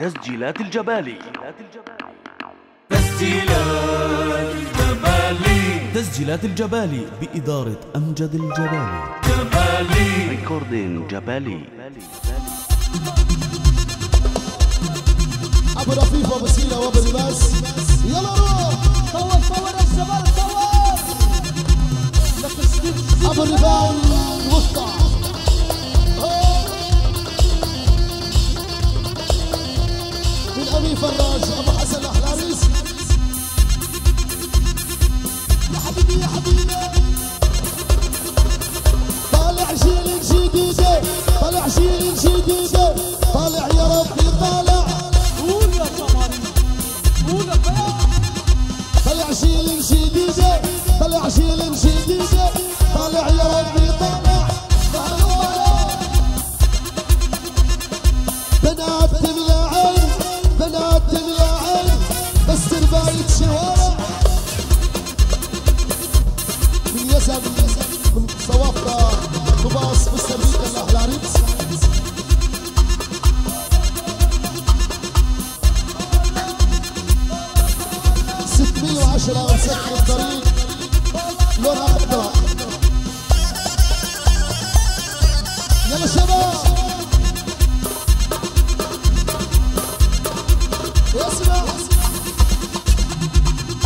تسجيلات الجبالي تسجيلات الجبالي تسجيلات الجبالي بإدارة أمجد الجبالي جبالي ريكوردين جبالي أبو رفيف وأبو سينا وأبو لباس. يلا روح. طور طور الزبال طور لتسديد ابو ريفان ابي فراج أبو حسن احلاميس يا حبيبي يا حبيبي. طالع جيل جديدة طالع جيل جديدة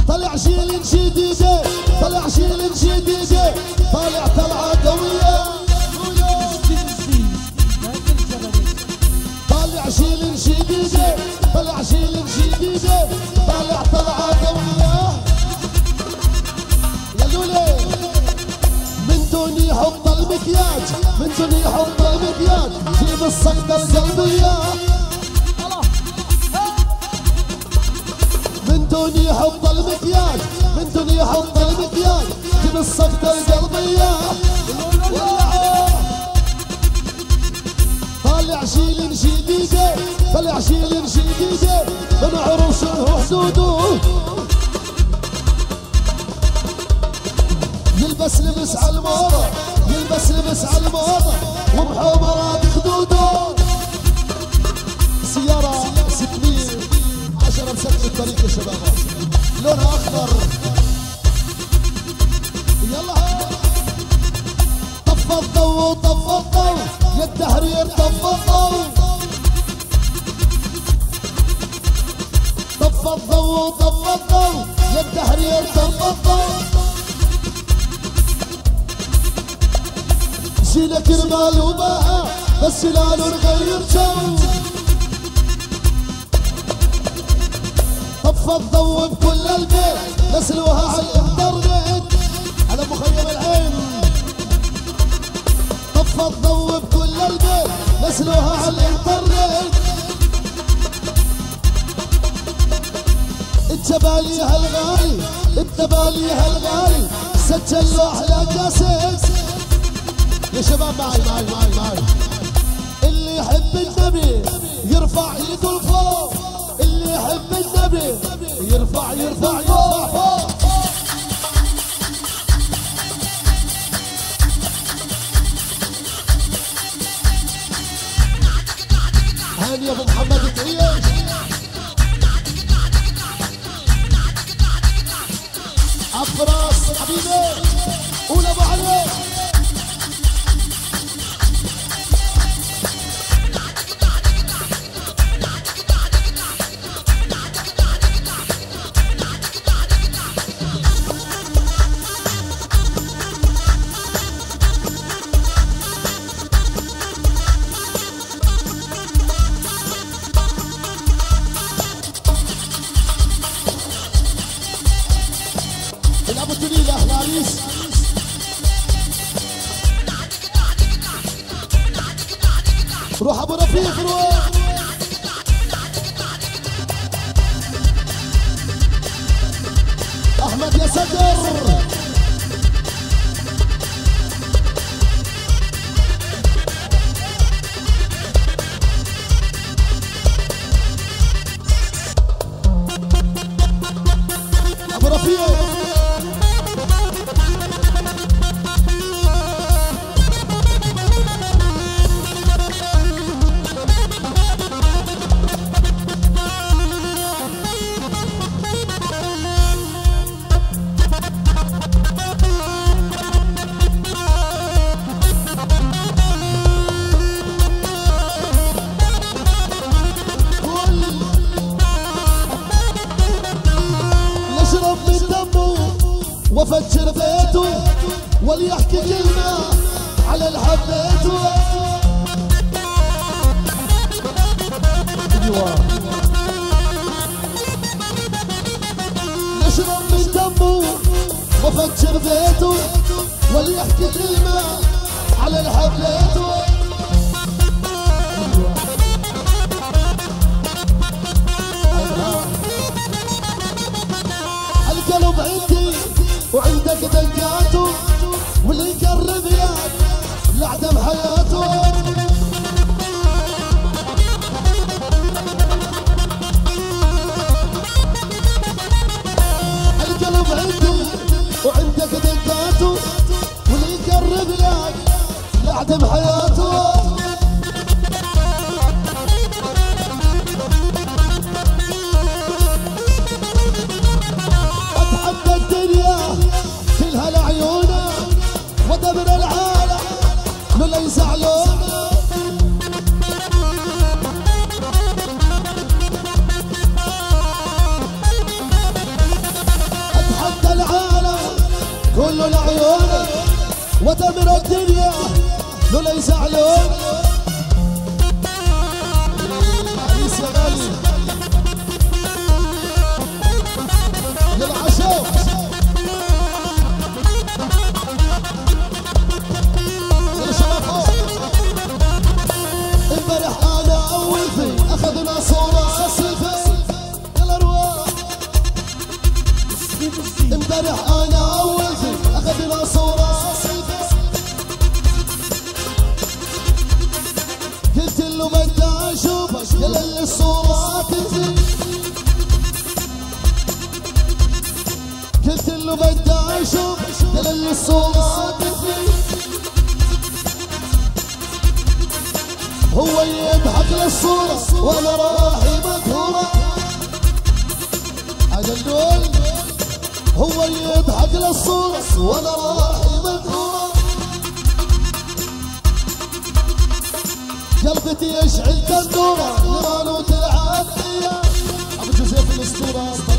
طلع جيل جديدة طلع جيل جديدة طالع طلعة قوية. يحط المكياج من دون يحط المكياج جيب الصقدة القلبية من دون يحط المكياج من دون يحط المكياج جيب الصقدة القلبية. طالع جيل جديدة طلع جيل جديدة من عروشه وحدوده يلبس لبس على الموضة يلبس لبس على الموضة ومحومرات خدوده سيارة 600 10 مسكت الطريق يا شباب. لونها أخضر. يلا. طف الضو طف الضو يا التحرير طف الضو طف الضو طف الضو يا التحرير طف الضو جينا كرمال وباها بس لا نغير جو. طف الضو بكل البيت نسلوها على الإنترنت على مخيم العين. طف الضو بكل البيت نسلوها على الإنترنت. الجبالي هالغالي الجبالي هالغالي سجلوا أحلى كاسيت. يا شباب معي معي معي معي. اللي يحب النبي يرفع ايده لفوق اللي يحب النبي يرفع يرفع يرفع. روح ابو رفيق روح. love to الدنيا ذولا يزعلون عريس يا غالي للعشاق امبارح أنا وولفي أخذنا صورة اللي الصورة تنزل قلت له بدي هو يضحك للصورة وأنا راحي مذهورة أجل هو يضحك للصورة وأنا راحي قلبتي اشعل تنوره نيران وتلعب أيام ابو جوزيف الاسطوره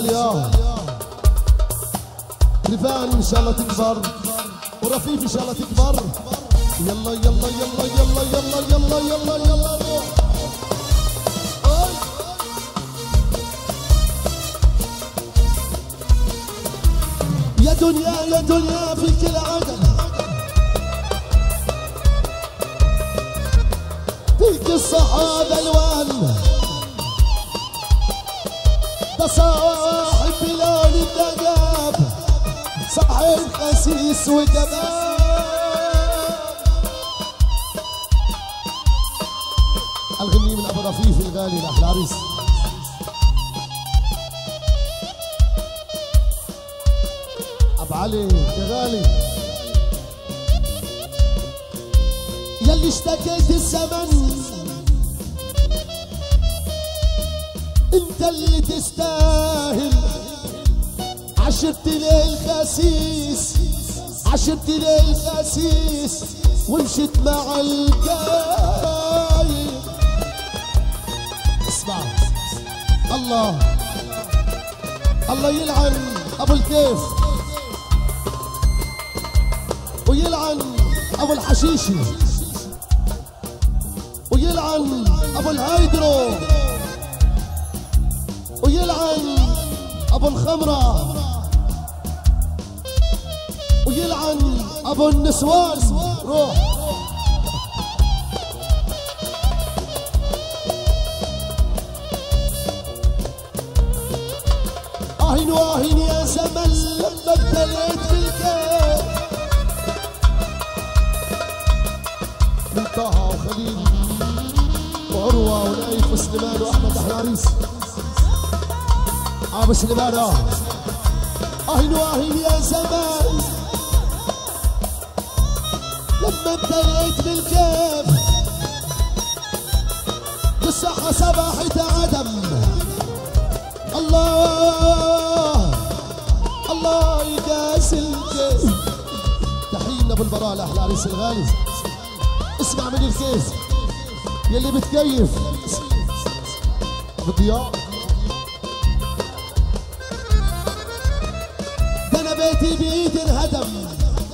يا ريفان إن شاء الله تكبر. ورفيف إن شاء الله تكبر. يلا يلا يلا يلا يلا يلا يلا يلا. روح. يا دنيا يا دنيا فيك العدل فيك الصحابة الوان صاحب بلال الدقاب صاحب خسيس ودباب الغني من أبو رفيف الغالي لاحلى عريس ابو علي يا يلي اشتكيت الزمن انت اللي تستاهل. عشرت ليه الخسيس عشرت ليه الخسيس ومشيت مع الجاي اسمع. الله. الله يلعن أبو الكيف. ويلعن أبو الحشيشي. ويلعن أبو الهيدرو ويلعن أبو الخمرة. ويلعن أبو النسوان. روح. اهين واهين يا زمن لما ابتليت بالكيف من طه وخليل وعروة ونايف وسليمان وأحمد أحراريس. ابو سليمان آه اهين واهين يا زمان. لما ابتليت بالكيف. الصحة صباحة عدم الله الله يقاس الكيف. تحيينا ابو البراء لاحلى عريس الغالي اسمع من الكيف. يلي بتكيف. بالضياء بيتي بايدي انهدم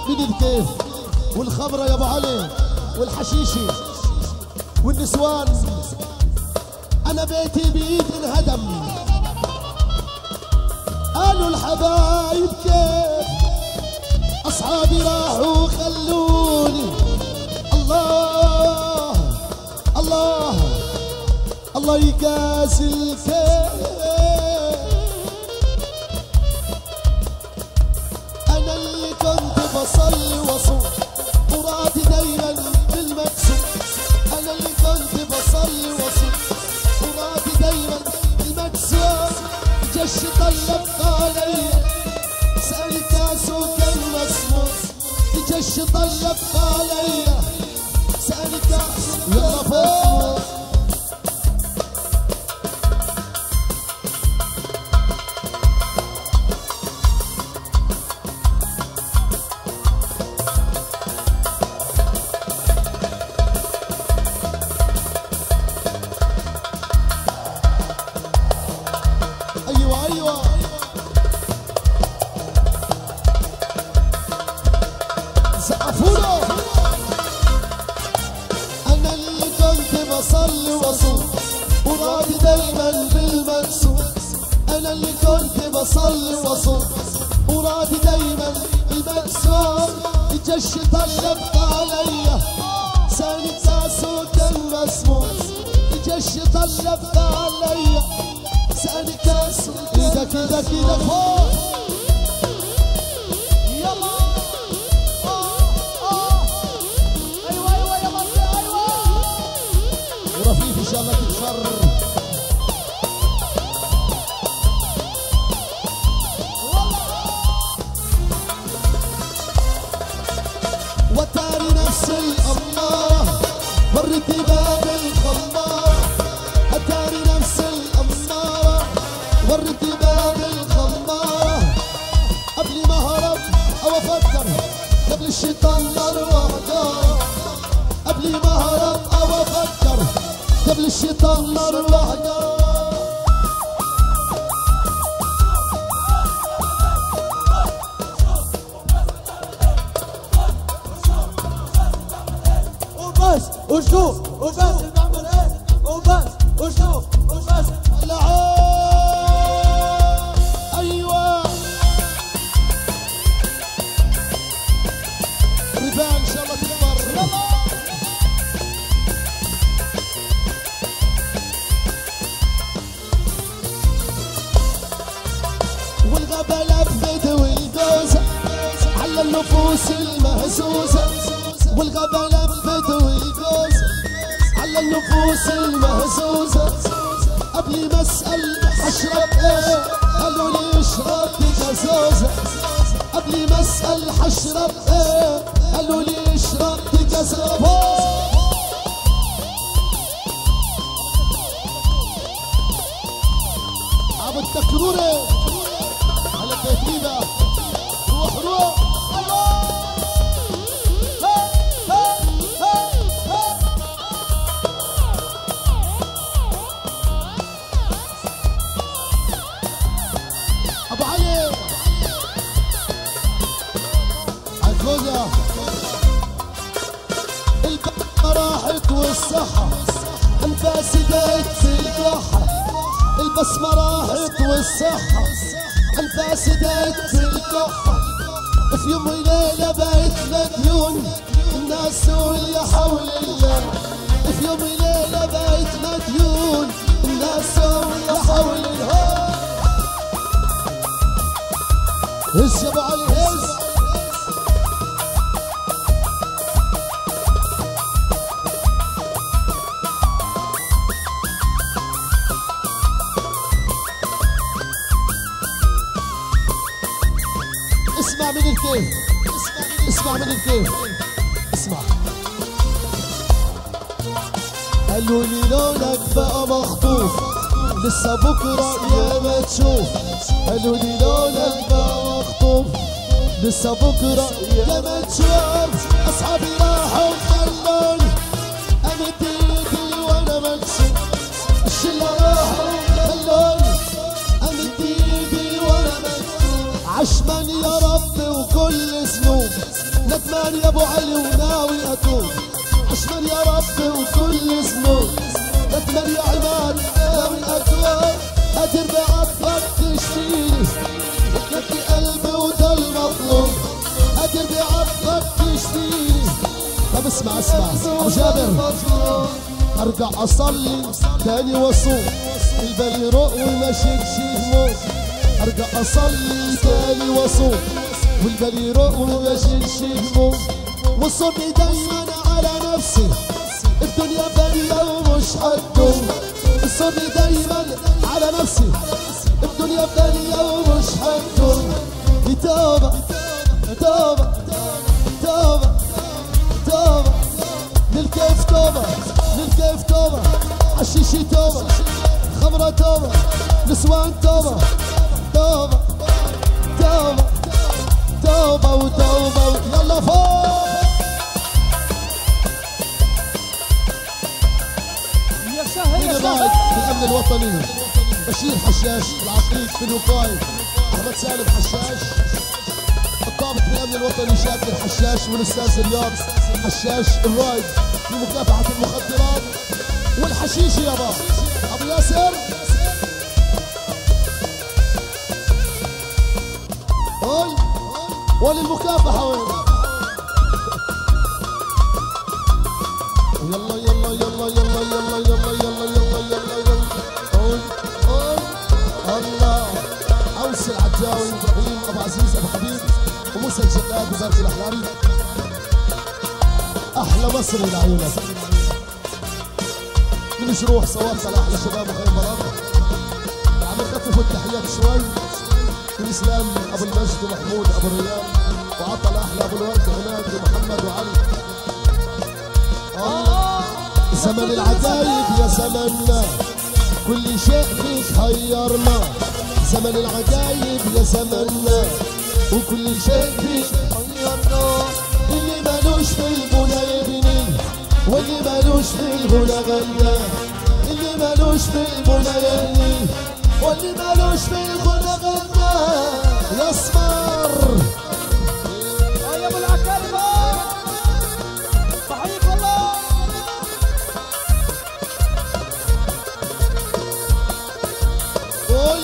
من الكيف والخمرة يا أبو علي والحشيشي والنسوان. أنا بيتي بايدي انهدم قالوا الحبايب كيف أصحابي راحوا خلوني. الله الله الله يقاسي الكيف جش طلب علي. اللي كنت بصلي واصوم مرادي دايما بالمنسوب الجيش طلب عليا سالي كاسو كان مسموم الجيش طلب عليا سالي كاسو إيدك إيدك إيدك فوق مرت باب الخمارة أتاري نفس قبل الشيطان قبل ما هرب أو أفكر قبل الشيطان ابو التكروري على دايت في الكحة في يوم وليلة بقيت مديون الناس واللي حول الله. في يوم وليلة بقيت مديون الناس واللي حول الله. هز يا ابو علي هز. الكيف اسمع. قالوا لي لونك بقى مخطوف لسه بكرة يا ما تشوف. قالوا لي لونك بقى مخطوف لسه بكرة يا ما تشوف. ندمان يا أبو علي وناوي أتوب. عشمان يا رب وكل ذنوب ندمان يا عماد ناوي أتوب. قادر بعطفك تشفيني وتلقي قلبي وده المطلوب. قادر بعطفك تشفيني طب اسمع اسمع. أبو جابر أرجع أصلي تاني وأصوم. البال يروق وماشيكش هموم أرجع أصلي تاني وأصوم. والبال يروق وماشيكش هموم وصبي دايما على نفسي. الدنيا بالية ومش هتدوم الصبي دايما على نفسي. الدنيا بالية ومش هتدوم توبة توبة توبة توبة للكيف توبة للكيف توبة عشيشي توبة خمرة توبة نسوان توبة توبة توبة توبة وتوبة يلا فوق. يا سهل مين يا الرايد سهل في الأمن الوطني. بشير حشاش العقيد في الوقاية أحمد سالم حشاش. الضابط في الأمن الوطني شاكر حشاش والأستاذ رياض حشاش الرايد في مكافحة المخدرات. والحشيش يابا أبو ياسر. هاي وللمكافحة وين يلا يلا يلا يلا يلا يلا يلا يلا يلا يلا قول قول الله اوس العجاوي إبراهيم ابو عزيز ابو حبيب وموسى الجلاد وزارة الاحراري أحلى مصري لعيونك من جروح صواب صلاح لشباب وخير مرام عم يخففوا التحيات شوي من اسلام أبو المجد ومحمود أبو الريان وعطى الاحلى أبو الورد عماد ومحمد وعلي آه. زمن العجايب يا زمننا كل شيء فيك حيرنا زمن العجايب يا زمننا وكل شيء فيك حيرنا اللي مالوش في البنى يبني واللي مالوش في الغنى غنى. اللي مالوش في البنى يبني واللي مالوش في الغنى الأصفر. صحيح والله قول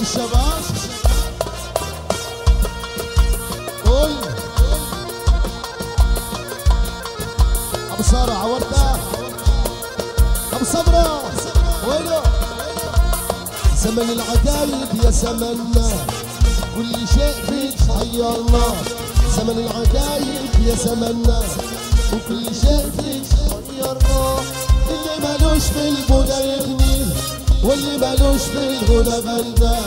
الشباب. زمن العجايب يا زمننا كل شيء فيك حيرنا زمن العجايب يا زمننا وكل شيء فيك حيرنا اللي مالوش في البنى يغني. واللي مالوش في الغنى غنى.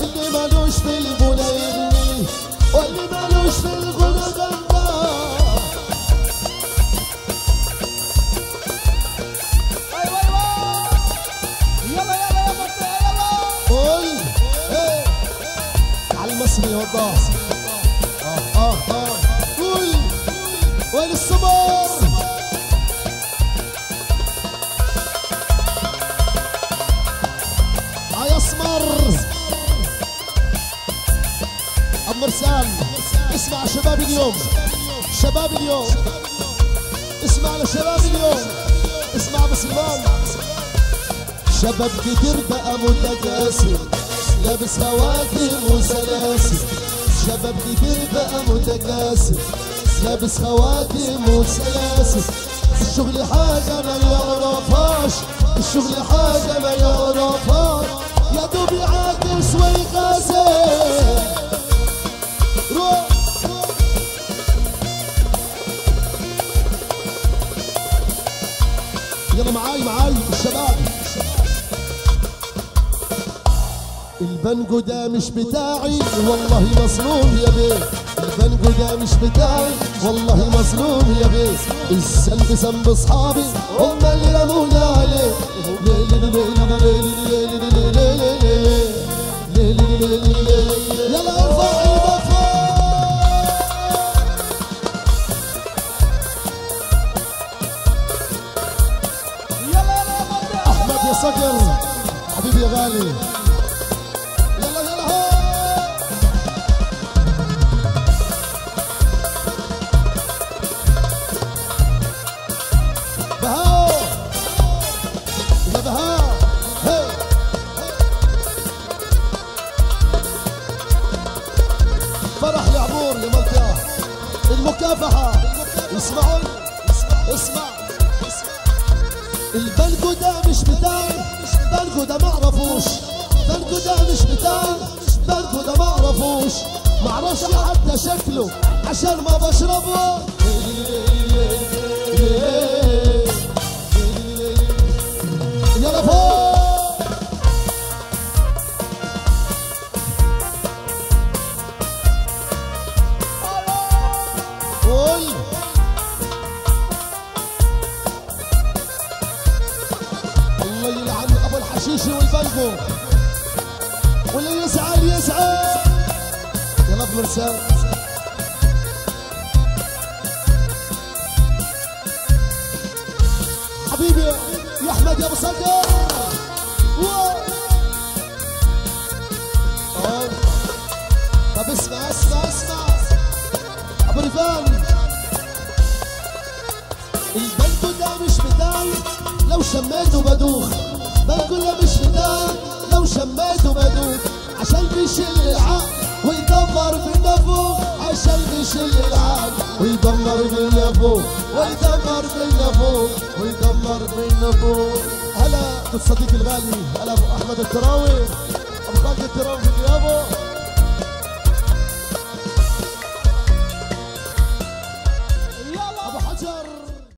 اللي مالوش في البنى يغني. واللي مالوش في آه آه آه قول وين الصبر هاي اسمر ام مرسال اسمع شباب اليوم شباب اليوم اسمع لشباب اليوم اسمع بسلمان شباب كتير بقى متكاسل لابس خواتم وسلاسل شباب كتير بقى متكاسل. لابس خواتم وسلاسل الشغل حاجة ما يعرفهاش. الشغل حاجة ما يعرفهاش. يا دوب يعاكس ويغازل روح. يلا معاي معاي الشباب. البنجو ده مش بتاعي والله مظلوم يا بيه البنجو ده مش بتاعي والله مظلوم يا بيه الذنب ذنب اصحابي هم اللي رموني عليه. يلا ارفع إيدك. يلا يلا أحمد يا صقر. حبيبي يا غالي. مش بتاعي البنكو ده معرفوش معرفش حتى شكله عشان ما بشربه. يلا فوق يلا بمرسال حبيبي يا أحمد يا أبو واو. آه. طب اسمع اسمع اسمع. أبو ريفان. البنك ده مش بتاعي لو شميته بدوخ. البنك ده مش بتاعي لو شميته بدوخ. عشان بيشيل العقل ويدمر بالنفوخ عشان بيشيل العقل ويدمر بالنفوخ ويدمر بالنفوخ ويدمر بالنفوخ هلا بالصديق الغالي هلا أبو أحمد التراوي. أبو خالد التراوي في غيابه